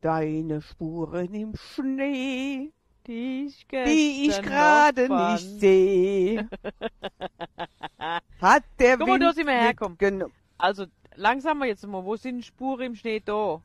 deine Spuren im Schnee, Die ich, die ich gerade nicht sehe. Hat der Guck mal, Wind da sind wir hergekommen. Also, langsam mal jetzt mal, wo sind Spuren im Schnee da?